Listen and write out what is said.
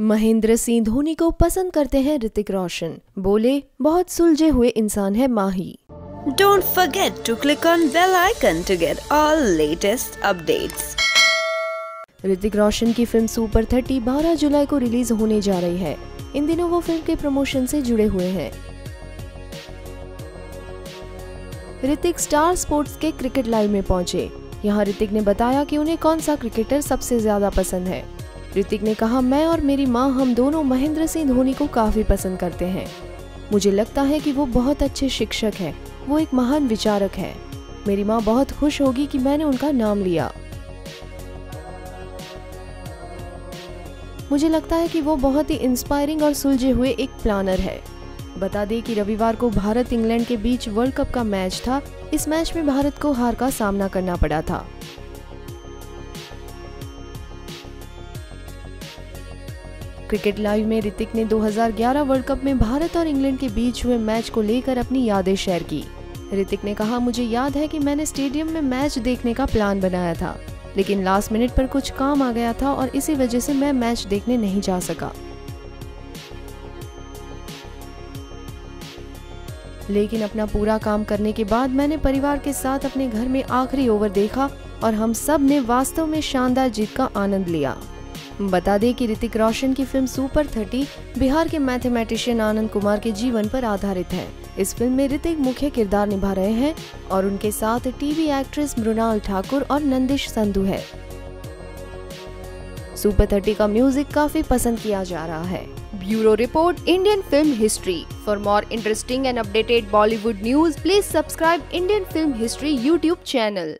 महेंद्र सिंह धोनी को पसंद करते हैं ऋतिक रोशन। बोले बहुत सुलझे हुए इंसान है माही। Don't forget to click on bell icon to get all latest updates. Hrithik Roshan की फ़िल्म सुपर थर्टी 12 जुलाई को रिलीज़ होने जा रही है। इन दिनों वो फ़िल्म के प्रमोशन से जुड़े हुए हैं। ऋतिक स्टार स्पोर्ट्स के क्रिकेट लाइव में पहुँचे। यहाँ ऋतिक ने बताया कि उन्हें कौन सा क्रिकेटर सबसे ज़्यादा पसंद है। ऋतिक ने कहा, मैं और मेरी माँ, हम दोनों महेंद्र सिंह धोनी को काफ़ी पसंद करते हैं। मुझे लगता है कि वो बहुत अच्छे शिक्षक हैं। वो एक महान विचारक है। मेरी माँ बहुत खुश होगी कि मैंने उनका नाम लिया। मुझे लगता है कि वो बहुत ही इंस्पायरिंग और सुलझे हुए एक प्लानर है। बता दें कि रविवार को भारत इंग्लैंड के बीच वर्ल्ड कप का मैच था। इस मैच में भारत को हार का सामना करना पड़ा था। क्रिकेट लाइव में ऋतिक ने 2011 वर्ल्ड कप में भारत और इंग्लैंड के बीच हुए मैच को लेकर अपनी यादें शेयर की। ऋतिक ने कहा, मुझे याद है कि मैंने स्टेडियम में मैच देखने का प्लान बनाया था, लेकिन लास्ट मिनट पर कुछ काम आ गया था और इसी वजह से मैं मैच देखने नहीं जा सका। लेकिन अपना पूरा काम करने के बाद मैंने परिवार के साथ अपने घर में आखिरी ओवर देखा और हम सबने वास्तव में शानदार जीत का आनंद लिया। बता दें कि ऋतिक रोशन की फ़िल्म सुपर थर्टी बिहार के मैथमेटिशियन आनंद कुमार के जीवन पर आधारित है। इस फ़िल्म में ऋतिक मुख्य किरदार निभा रहे हैं और उनके साथ टीवी एक्ट्रेस मृणाल ठाकुर और नंदिश संधु है। सुपर थर्टी का म्यूज़िक काफ़ी पसंद किया जा रहा है। Bureau report, Indian film history. For more interesting and updated Bollywood news please subscribe Indian film history YouTube channel